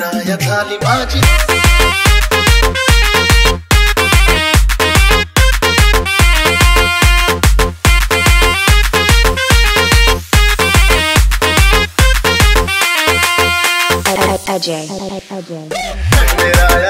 गिराया थाली बाजी अजय अजय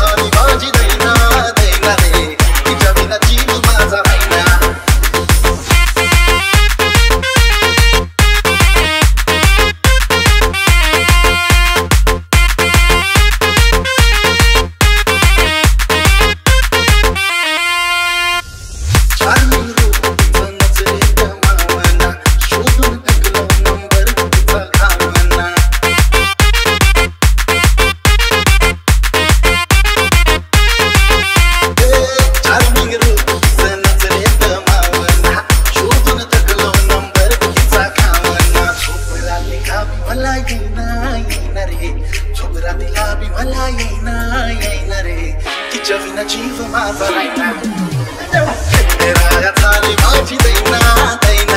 मिलाबी भला यैन यैन रे छोरा मिलाबी भला ना रे कि जमिन जीवमा भलाइन तेरा थाली देना दैन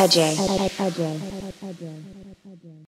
Ajay.